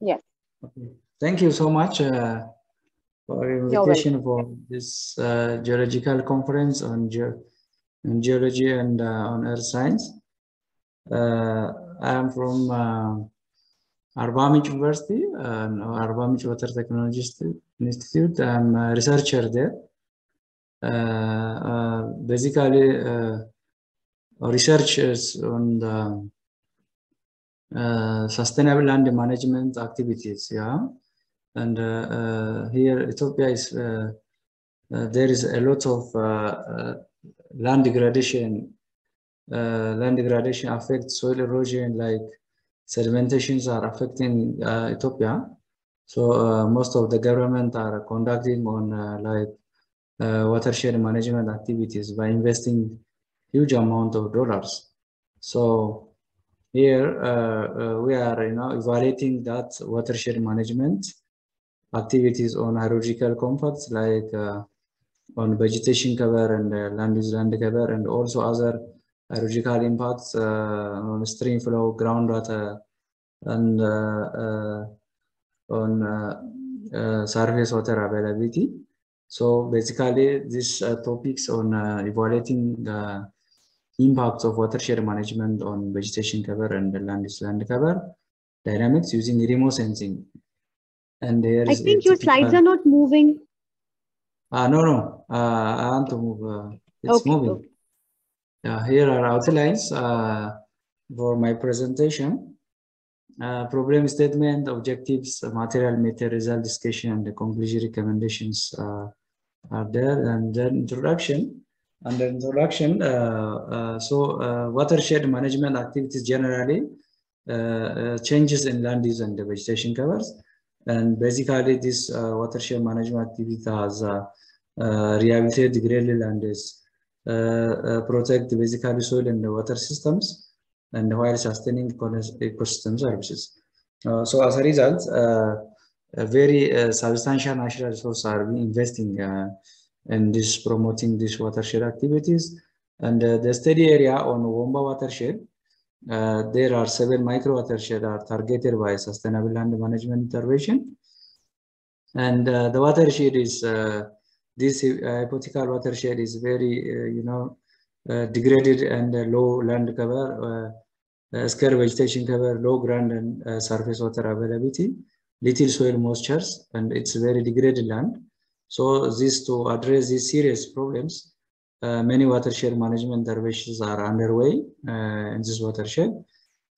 Yes. Okay. Thank you so much uh, for your invitation for this uh, geological conference on, ge on geology and uh, on earth science. Uh, I am from uh, Arba Minch University, uh, Arba Minch Water Technology Institute. I'm a researcher there. basically, research is on the uh, sustainable land management activities. Yeah, and uh, uh, here Ethiopia is uh, uh, there is a lot of uh, land degradation. land degradation affects soil erosion, like sedimentations are affecting Ethiopia. So most of the government are conducting on like watershed management activities by investing huge amount of dollars. So here uh, uh, we are you know evaluating that watershed management activities on hydrological compacts like uh, on vegetation cover and uh, land use land cover and also other hydrological impacts uh, on stream flow, groundwater, and uh, on surface water availability. So basically, these topics on evaluating the impacts of watershed management on vegetation cover and the land use land cover dynamics using remote sensing. And there I think your slides are not moving. Uh, no, no, uh, I want to move. Uh, it's okay, moving. Okay. Uh, here are outlines uh, for my presentation. Uh, problem statement, objectives, material, method, result, discussion, and the conclusion recommendations uh, are there. And then introduction under introduction, uh, uh, so uh, watershed management activities generally changes in land use and the vegetation covers. And basically this watershed management activity has rehabilitate degraded land is protect basically soil and the water systems and while sustaining ecosystem services. Uh, so as a result, uh, a very uh, substantial natural resources are being investing and this promoting these watershed activities. And uh, the study area on Wonba watershed, uh, there are seven micro watershed are targeted by sustainable land management intervention. And uh, the watershed is, uh, this uh, hypothetical watershed is very, uh, you know, degraded and low land cover, scarce vegetation cover, low ground and surface water availability, little soil moistures, and it's very degraded land. So this to address these serious problems, uh, many watershed management interventions are underway uh, in this watershed.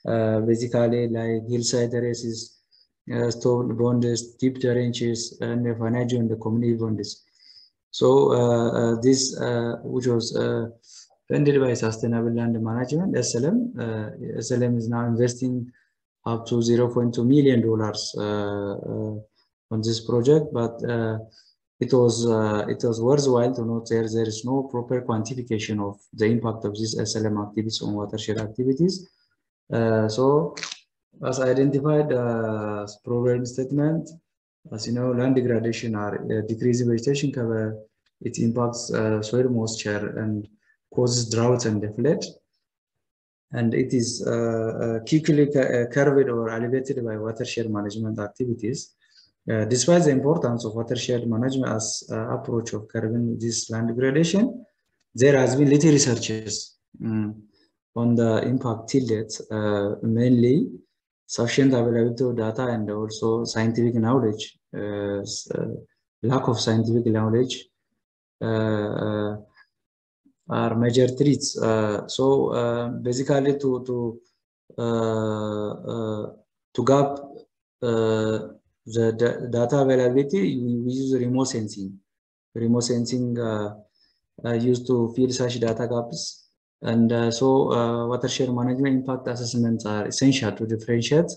Uh, basically, like hillside terraces, uh, stone bunds, deep trenches, and the financial and the community bonds. So uh, this, which was funded by Sustainable Land Management (SLM), SLM is now investing up to 0.2 million dollars on this project, but it was uh, it was worthwhile to note there there is no proper quantification of the impact of these SLM activities on watershed activities. Uh, so, as identified uh, program statement, as you know, land degradation or uh, decreasing vegetation cover, it impacts uh, soil moisture and causes drought and flood. And it is uh, quickly curved or elevated by watershed management activities. Uh, despite the importance of watershed management as uh, approach of curbing this land degradation, there has been little researches um, on the impact till date, uh, mainly sufficient availability of data and also scientific knowledge, uh, lack of scientific knowledge uh, are major threats. so basically to, to, to gap the data availability, we use remote sensing. Remote sensing uh, uh, used to fill such data gaps. And uh, so watershed management impact assessments are essential to differentiate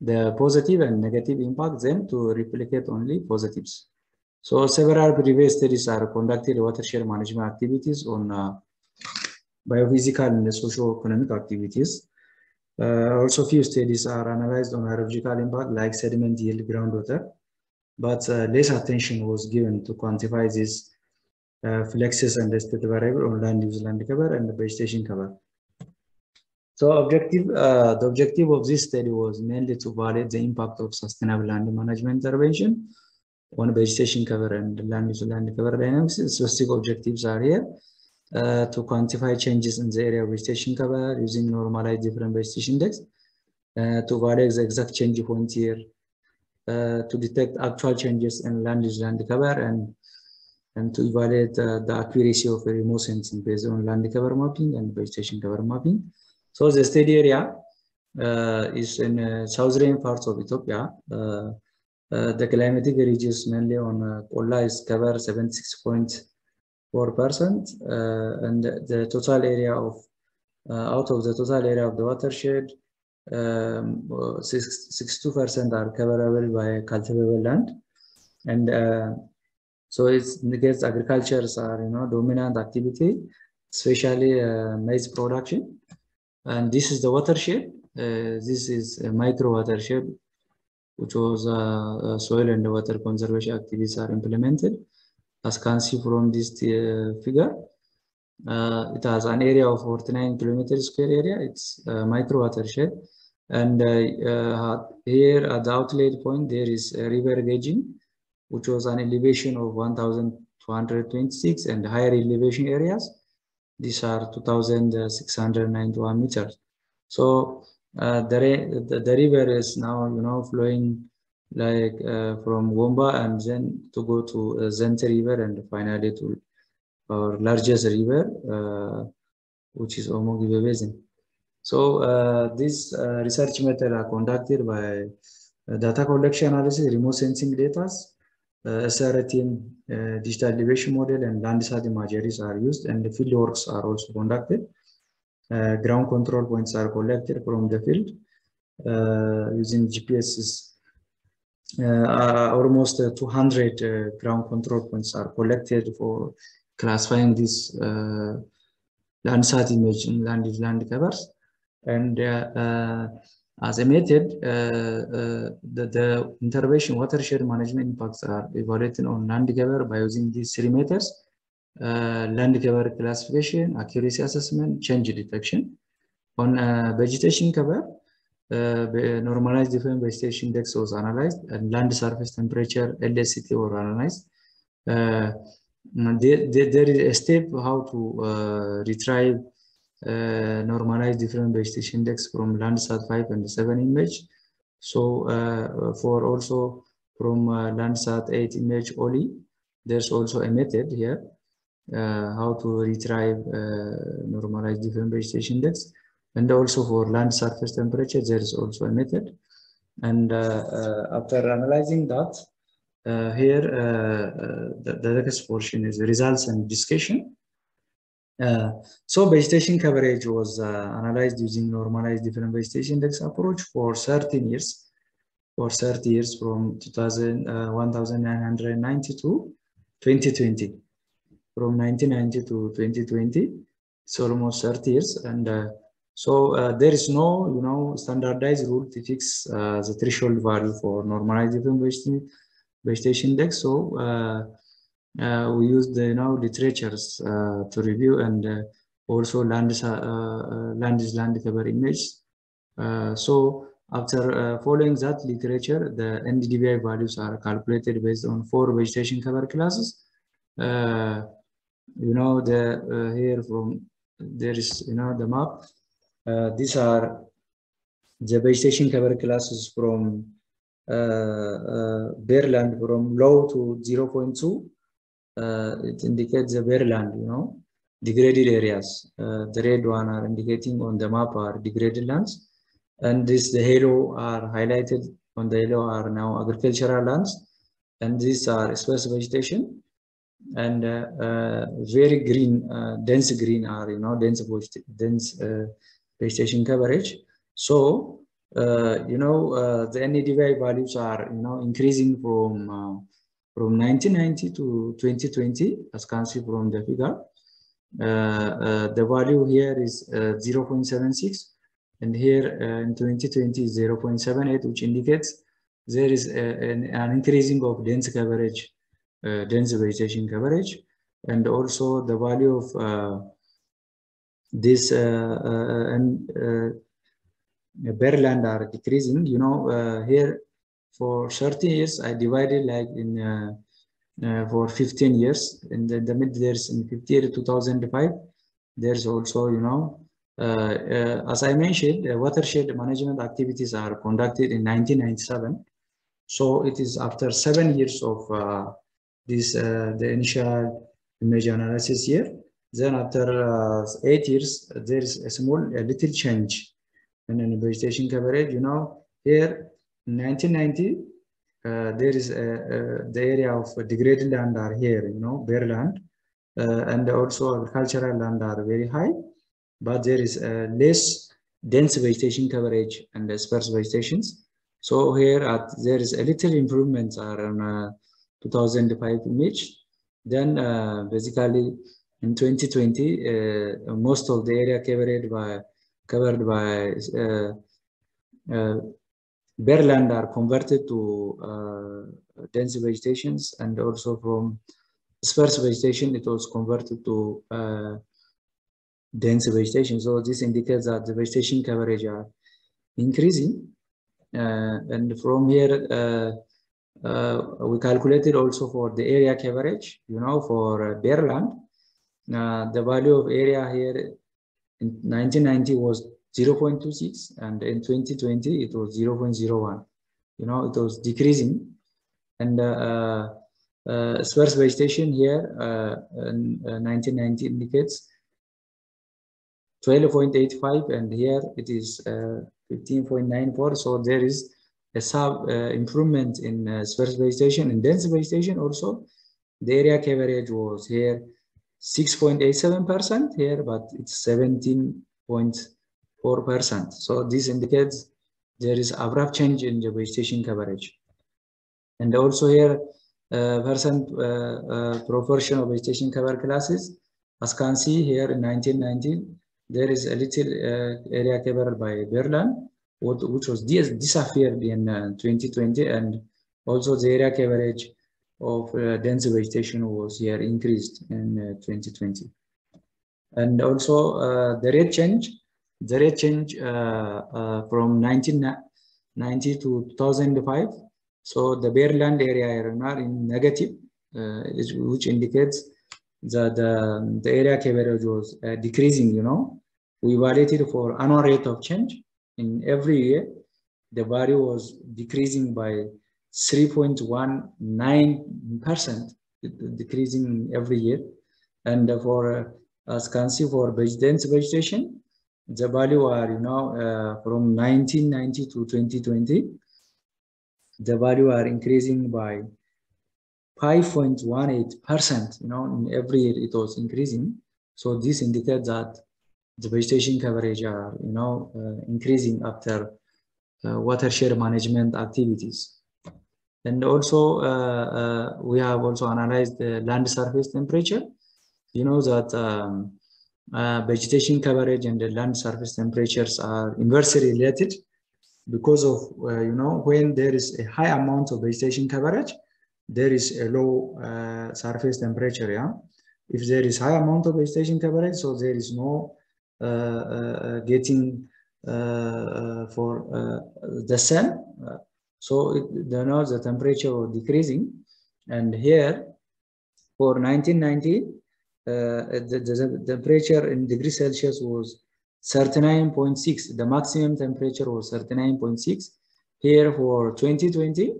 the positive and negative impact, then to replicate only positives. So several previous studies are conducted watershed management activities on uh, biophysical and socio-economic activities. Uh, also, few studies are analyzed on hydrological impact like sediment yield groundwater, but uh, less attention was given to quantify these uh, fluxes and state variable on land use land cover and the vegetation cover. So objective, uh, the objective of this study was mainly to validate the impact of sustainable land management intervention on vegetation cover and land use land cover dynamics. Specific objectives are here uh, to quantify changes in the area of vegetation cover using normalized different vegetation index, uh, to validate the exact change point here, uh, to detect actual changes in land use land cover, and and to evaluate uh, the accuracy of remote sensing based on land cover mapping and vegetation cover mapping. So the study area uh, is in southern parts of Ethiopia. the climatic regions mainly on Kola is cover 76 points. 4%, uh, and the total area of uh, out of the total area of the watershed, um, 62% are coverable by cultivable land. And uh, so it negates agriculture Are you know dominant activity, especially uh, maize production. And this is the watershed. Uh, this is a micro watershed, which was uh, soil and water conservation activities are implemented. As can see from this uh, figure, it has an area of 49 kilometers square area. It's a micro watershed. And here at the outlet point, there is a river gauging, which was an elevation of 1,226 and higher elevation areas. These are 2,691 meters. So uh, the, the, the river is now, you know, flowing like uh, from Wonba and then to go to uh, Zente River and finally to our largest river, uh, which is Omo Gibe Basin. So uh, this uh, research method are conducted by data collection analysis, remote sensing data, uh, digital elevation model and Landsat imageries are used and the field works are also conducted. Uh, ground control points are collected from the field uh, using GPSs. Uh, uh, almost uh, 200 ground control points are collected for classifying this Landsat image in land, land covers. And as a method, uh, uh, the, the, intervention watershed management impacts are evaluated on land cover by using these three methods, uh, land cover classification, accuracy assessment, change detection. On vegetation cover, normalized different vegetation index was analyzed and land surface temperature, LSCT were analyzed. There, there, there is a step how to retrieve uh, normalize different vegetation index from Landsat 5 and 7 image. So uh, for also from uh, Landsat 8 image only, there's also a method here how to retrieve normalized different vegetation index. And also for land surface temperature, there is also a method. And after analyzing that, here the, the next portion is results and discussion. Uh, so vegetation coverage was uh, analyzed using normalized different vegetation index approach for 13 years, for 30 years from 2000, uh, 1990 to 2020. From 1990 to 2020, it's almost 30 years. And uh, so uh, there is no, you know, standardized rule to fix the threshold value for normalized vegetation, vegetation index. So uh, we use the you know literatures uh, to review and uh, also land land is land cover image. so after following that literature, the NDVI values are calculated based on four vegetation cover classes. you know the here from there is you know the map. These are the vegetation cover classes from uh, uh, bare land from low to 0.2 uh, it indicates the bare land, you know, degraded areas. Uh, the red one are indicating on the map are degraded lands. And this, the yellow are highlighted on the yellow are now agricultural lands. And these are sparse vegetation. And uh, uh, very green, uh, dense green are, you know, dense, dense uh, vegetation coverage. So, uh, you know, uh, the NDVI values are, you know, increasing from uh, from 1990 to 2020, as can see from the figure. Uh, uh, the value here is uh, 0.76 and here in 2020 is 0.78 which indicates there is an, an, increasing of dense coverage dense vegetation coverage and also the value of this uh, uh, and uh, bare land are decreasing. You know, here for 30 years, I divided like in uh, for 15 years. In the, the mid years, in 50 year 2005, there's also, you know, uh, uh, as I mentioned, watershed management activities are conducted in 1997. So it is after seven years of this, the initial image analysis here. Then after eight years, there is a small, a little change in the vegetation coverage. You know, here in 1990, uh, there is a, the area of degraded land are here, you know, bare land, uh, and also agricultural land are very high, but there is uh, less dense vegetation coverage and sparse vegetations. So here at, there is a little improvements are on 2005 image. Then basically in 2020, most of the area covered by covered by bare land are converted to uh, dense vegetations and also from sparse vegetation it was converted to uh, dense vegetation. So this indicates that the vegetation coverage are increasing uh, and from here uh, uh, we calculated also for the area coverage you know for bare land the value of area here in 1990 was 0.26 and in 2020 it was 0.01 you know it was decreasing. And uh, uh, sparse vegetation here uh, in 1990 indicates 12.85 and here it is 15.94 so there is a sub improvement in sparse vegetation and dense vegetation also. The area coverage was here 6.87 percent here but it's 17. 4%. So this indicates there is a abrupt change in the vegetation coverage. And also here, uh, percent uh, uh, proportion of vegetation cover classes, as can see here in 1990, there is a little area covered by bare land, which was dis disappeared in 2020, and also the area coverage of dense vegetation was here increased in 2020. And also the rate change the rate change uh, uh, from 1990 to 2005. So the bare land area are in negative, uh, which indicates that the, the area coverage was decreasing, you know. We evaluated for annual rate of change in every year. The value was decreasing by 3.19%, decreasing every year. And for, as can see, for dense vegetation, the value are, you know, uh, from 1990 to 2020, the value are increasing by 5.18%, you know, in every year it was increasing. So this indicates that the vegetation coverage are, you know, uh, increasing after uh, watershed management activities. And also, uh, uh, we have also analyzed the land surface temperature. You know that um, uh, vegetation coverage and the land surface temperatures are inversely related because of, uh, you know, when there is a high amount of vegetation coverage, there is a low uh, surface temperature, yeah? If there is high amount of vegetation coverage, so there is no uh, getting for the sun. So it, you know, the temperature was decreasing. And here, for 1990, uh, the, the, temperature in degrees Celsius was 39.6. The maximum temperature was 39.6. Here for 2020,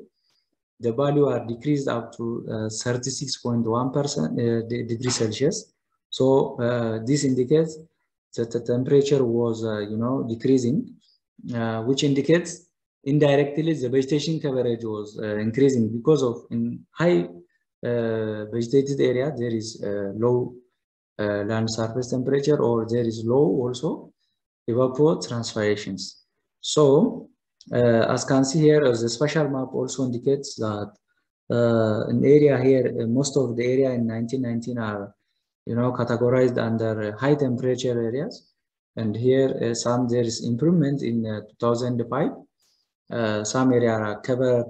the value are decreased up to 36.1 percent uh, degrees Celsius. So uh, this indicates that the temperature was, uh, you know, decreasing, uh, which indicates indirectly the vegetation coverage was uh, increasing because of in high uh, vegetated area, there is low uh, land surface temperature or there is low also evapotranspirations. So uh, as can see here, as the spatial map also indicates that uh, an area here, most of the area in 1919 are, you know, categorized under high temperature areas. And here, some there is improvement in 2005. Some area are covered,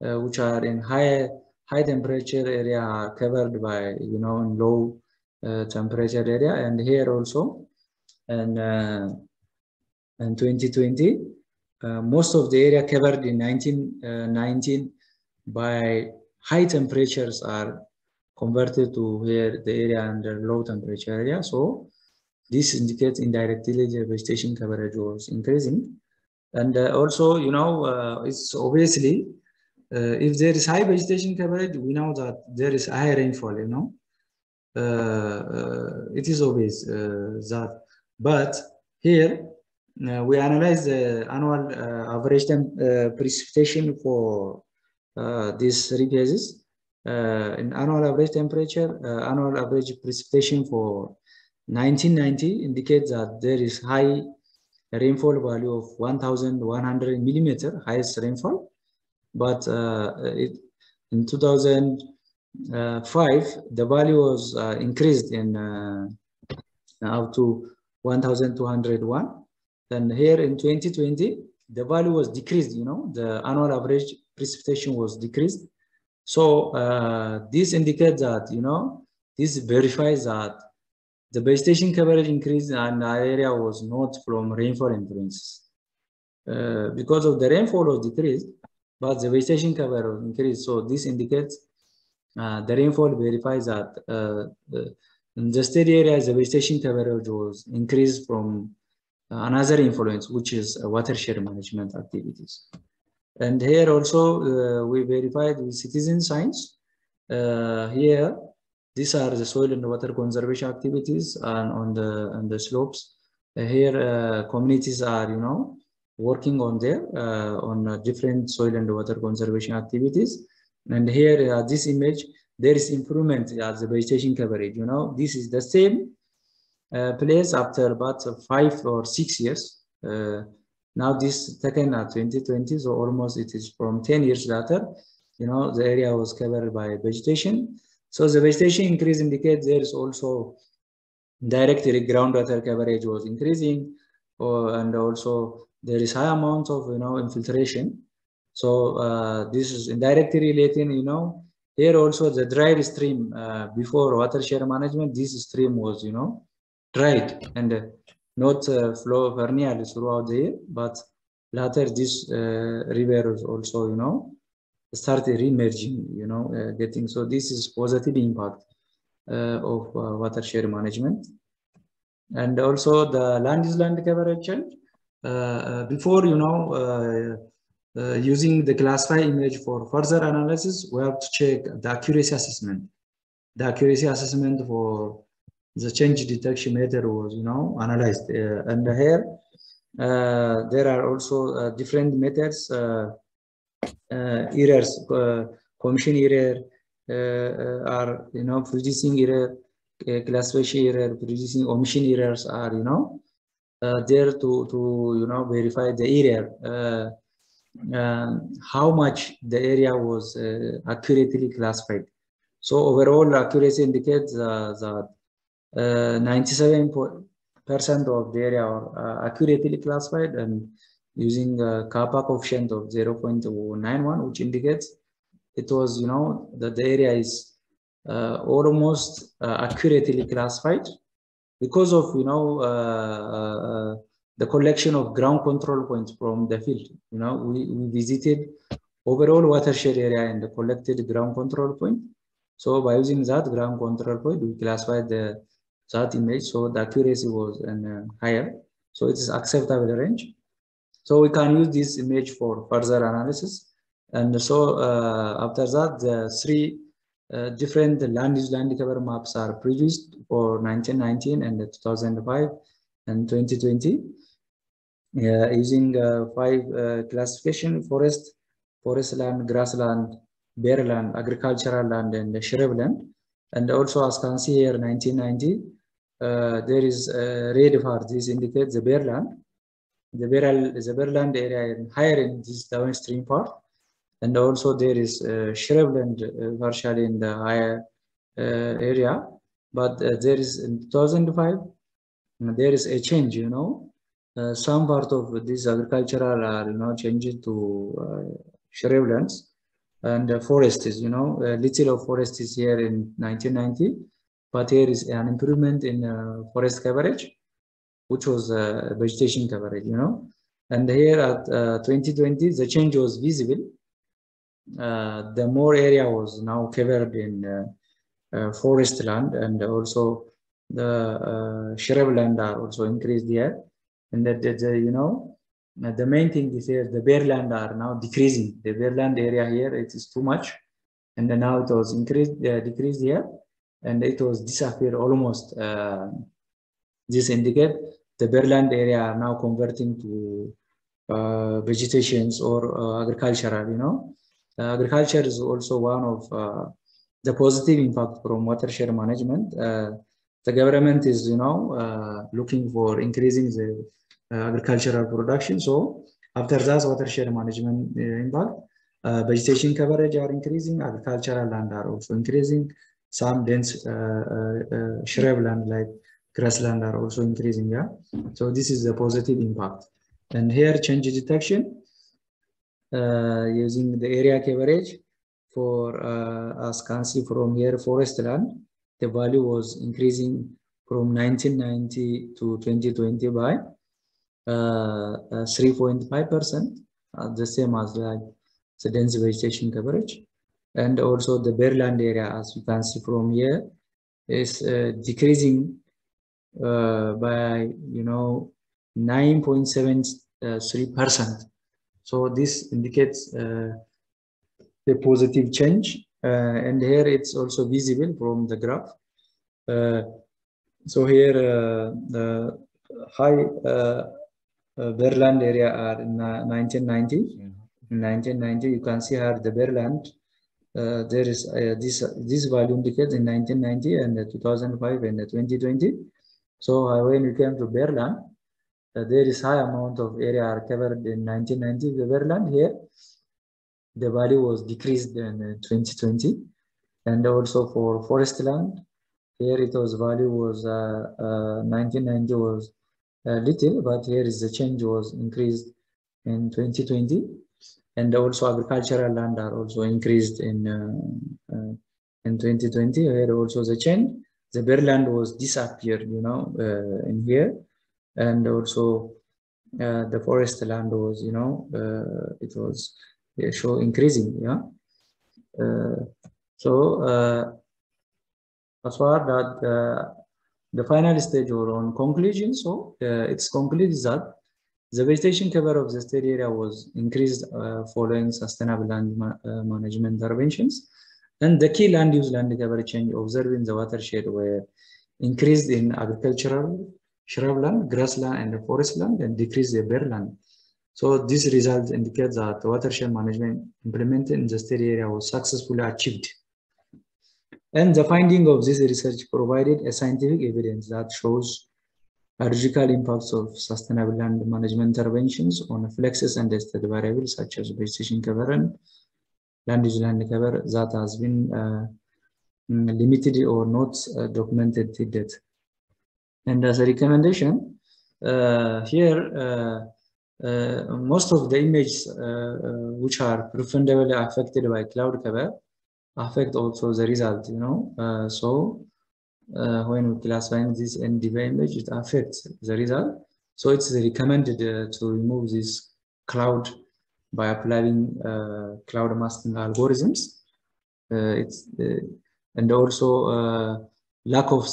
which are in high high temperature area are covered by, you know, low uh, temperature area. And here also, and uh, in 2020. Uh, most of the area covered in 1919 uh, by high temperatures are converted to where the area under low temperature area. So this indicates indirectly the vegetation coverage was increasing. And uh, also, you know, uh, it's obviously, uh, if there is high vegetation coverage, we know that there is high rainfall, you know. Uh, uh, it is obvious uh, that, but here, we analyze the annual average precipitation for these three in annual average temperature, annual average precipitation for 1990 indicates that there is high rainfall value of 1100 millimeter highest rainfall. But uh, it, in 2005 the value was uh, increased in uh, up to 1201 then here in 2020 the value was decreased you know the annual average precipitation was decreased. So uh, this indicates that you know this verifies that the vegetation coverage increase and the area was not from rainfall influences. Uh, because of the rainfall was decreased, but the vegetation cover increased. So this indicates uh, the rainfall verifies that uh, the, in the steady areas, the vegetation coverage was increased from another influence, which is watershed management activities. And here also uh, we verified with citizen science. Uh, here these are the soil and water conservation activities and on the on the slopes. Uh, here uh, communities are you know working on there uh, on different soil and water conservation activities. And here uh, this image there is improvement as the vegetation coverage you know. This is the same uh, place after about five or six years. Uh, now this taken at 2020 so almost it is from 10 years later you know the area was covered by vegetation so the vegetation increase indicates there is also directly groundwater coverage was increasing, and also there is high amount of you know infiltration. So uh, this is indirectly relating, you know, here also the dried stream uh, before watershed management, this stream was, you know, dried and uh, not flow perennially throughout the year, but later this uh, river is also, you know, started re-emerging, you know, uh, getting, so this is positive impact uh, of uh, watershed management. And also the land is land coverage change. before, you know, using the classify image for further analysis, we have to check the accuracy assessment. The accuracy assessment for the change detection method was, you know, analyzed. Uh, and here, uh, there are also uh, different methods uh, Uh, errors, uh, commission error, uh, uh, are you know producing error, uh, classification error, producing omission errors are you know there to to you know verify the error. How much the area was accurately classified. So overall accuracy indicates that 97 percent of the area are accurately classified and using a kappa coefficient of 0.91, which indicates it was, you know, that the area is uh, almost uh, accurately classified because of, you know, uh, uh the collection of ground control points from the field. You know, we, we visited overall watershed area and collected ground control point. So by using that ground control point, we classified the that image. So the accuracy was uh, higher. So it is acceptable range. So we can use this image for further analysis. And so uh, after that, the three uh, different land use land cover maps are produced for 1919 and 2005 and 2020 uh, using five uh, classification forest, forest land, grassland, bare land, agricultural land, and shrubland. And also as can see here 1990, uh, there is a red part, this indicates the bare land the Beryl, the bare land area and higher in this downstream part. And also there is uh, shrubland uh, partially in the higher uh, area. But uh, there is in 2005, there is a change, you know. Uh, some part of this agricultural are, you know, changed to uh, shrublands and uh, forests, you know, uh, little of forest is here in 1990, but here is an improvement in forest coverage which was uh, vegetation coverage, you know. And here at uh, 2020, the change was visible. Uh, the more area was now covered in uh, uh, forest land and also the uh, shrubland are also increased here. And that, that you know, the main thing is here, the bare land are now decreasing. The bare land area here, it is too much. And now it was increased, decreased here and it was disappear almost. This indicate the bare land area are now converting to uh, vegetations or uh, agricultural, you know. Uh, agriculture is also one of uh, the positive impact from watershed management. Uh, the government is, you know, uh, looking for increasing the agricultural production. So after that, watershed management impact, vegetation coverage are increasing, agricultural land are also increasing, some dense shrubland like grassland are also increasing. Yeah. So this is a positive impact. And here change detection uh, using the area coverage for uh, as can see from here forest land, the value was increasing from 1990 to 2020 by 3.5%, uh, the same as like the dense vegetation coverage. And also the bare land area, as you can see from here, is uh, decreasing uh, by, you know, 9.73%. So this indicates uh, the positive change. Uh, and here it's also visible from the graph. Uh, so here the high bare land area are in 1990. In 1990, you can see here the bare land uh, there is uh, this uh, this value indicates in 1990 and 2005 and 2020 so when we came to bare land there is high amount of area are covered in 1990 the bare land here. The value was decreased in 2020 and also for forest land here it was value was 1990 was little but here is the change was increased in 2020 and also agricultural land are also increased in uh, uh, in 2020 here also the change the bare land was disappeared you know uh, in here and also the forest land was you know it was show increasing yeah so as far that the final stage or on conclusion so it's concluded that the vegetation cover of the state area was increased uh, following sustainable land ma uh, management interventions. And the key land use land cover change observed in the watershed were increased in agricultural, shrubland, grassland, and forest land, and decreased the bare land. So this result indicates that watershed management implemented in the state area was successfully achieved. And the finding of this research provided a scientific evidence that shows biological impacts of sustainable land management interventions on fluxes and tested variables such as vegetation cover and land use land cover that has been uh, limited or not uh, documented date. And as a recommendation, uh, here most of the images which are profoundly affected by cloud cover affect also the result, you know. so uh, when we classify this NDVI image, it affects the result. So it's recommended uh, to remove this cloud by applying uh, cloud masking algorithms. it's and also lack of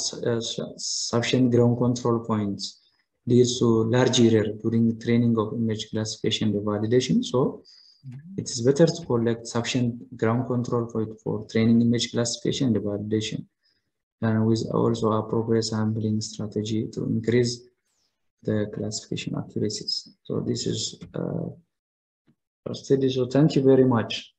sufficient ground control points leads to large error during training of image classification and validation. So mm -hmm. it is better to collect sufficient ground control point for training image classification and validation and with also appropriate sampling strategy to increase the classification accuracies. So this is uh, study. So thank you very much.